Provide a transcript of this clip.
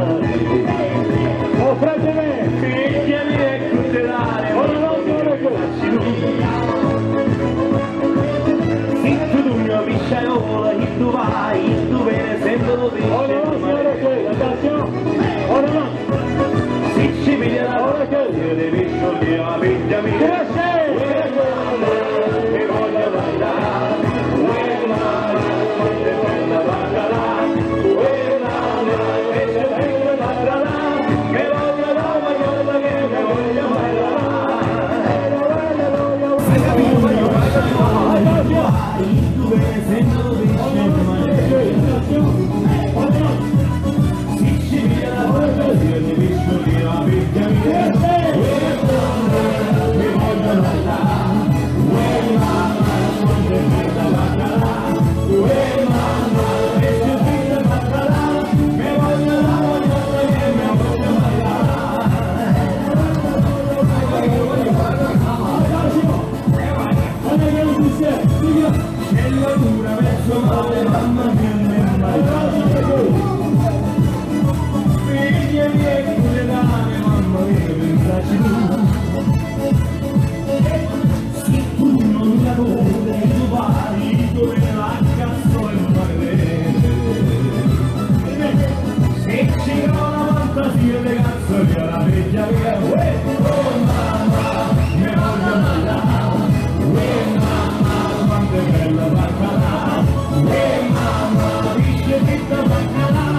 Oh, Lord,